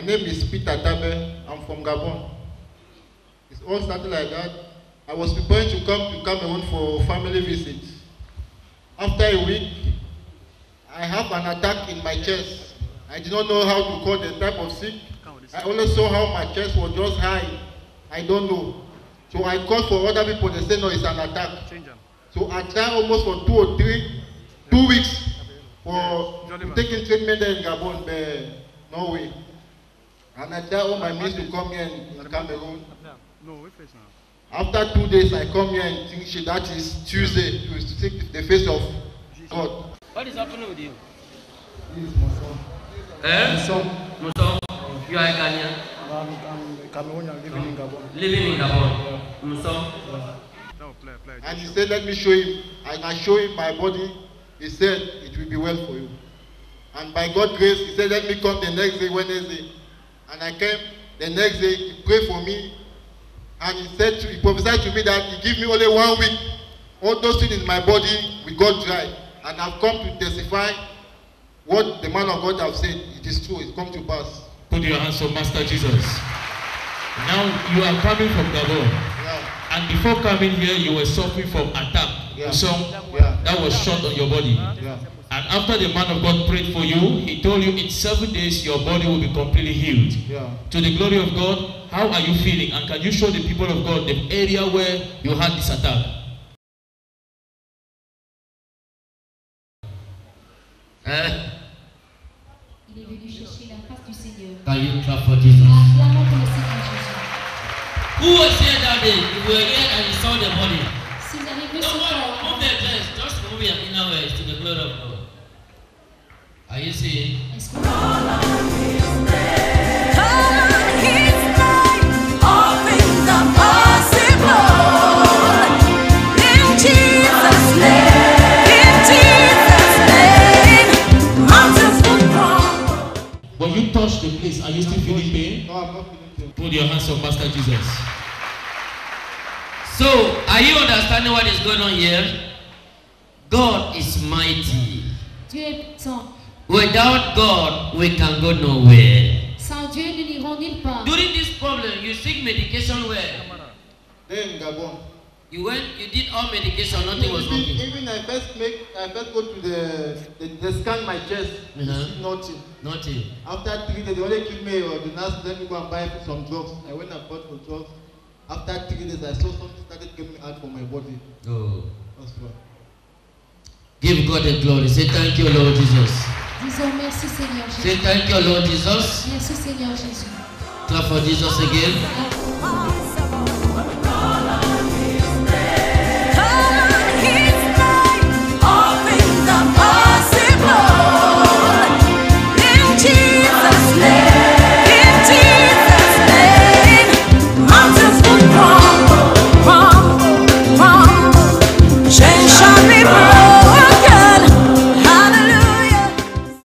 name is Peter Tabe. I'm from Gabon. It's all started like that. I was preparing to come to Cameroon for family visit. After a week, I have an attack in my chest. I did not know how to call the type of sick. I only saw how my chest was just high. I don't know. So I called for other people. They say no, it's an attack. So I tried almost for two or three, two weeks for taking treatment there in Gabon, but no way. And I tried all my means to come here in, in Cameroon. No, we face now. After two days, I come here in Tinshi, that is Tuesday, to seek the face of God. What is happening with you? This is my son. Eh? My son. Muso, you are a Ghanaian I'm, I'm a Cameroonian living in Gabon. living in Gabon. Muso, No, play, play. And he said, let me show him. I can show him my body. He said, it will be well for you. And by God's grace, he said, let me come the next day, Wednesday. And I came the next day, he prayed for me. And he said, to, he prophesied to me that he give me only one week. All those things in my body will go dry. And I've come to testify what the man of God have said. It is true. It's come to pass. Put your hands on Master Jesus. Now you are coming from Gabon. Yeah. And before coming here, you were suffering from attack. Yeah. So Yeah. that was shot on your body. Yeah. And after the man of God prayed for you, he told you in seven days your body will be completely healed. Yeah. To the glory of God, how are you feeling? And can you show the people of God the area where you had this attack? eh? Il est venu chercher la face du Seigneur. Can you clap for Jesus? Acclamons pour le Seigneur Jésus. Who was here that day? You were here and you saw the body. Si vous avez vu ce corps, move the dress. Just move your inner ways to the glory of God. Are you seeing? est-ce When you touch the place, are you still feeling pain? No, I'm not feeling pain. Put your hands on Master Jesus. So, are you understanding what is going on here? God is mighty. Dieu est puissant. Without God, we can go nowhere. Sans Dieu, nous n'irons nulle part. During this problem, you seek medication where? Then in Gabon. You went, you did all medication, nothing was even, working. even I first make I first go to the the, the scan my chest, Uh-huh. see nothing. Nothing. After three days, they only give me uh, the nurse let me go and buy some drugs. I went and bought some drugs. After three days, I saw something started coming out from my body. Oh. That's why. Give God the glory. Say thank you, Lord Jesus. Disons merci Seigneur Jésus. thank you, Lord Jesus. Merci Seigneur Jésus. Clap for Jesus again. Acclamons.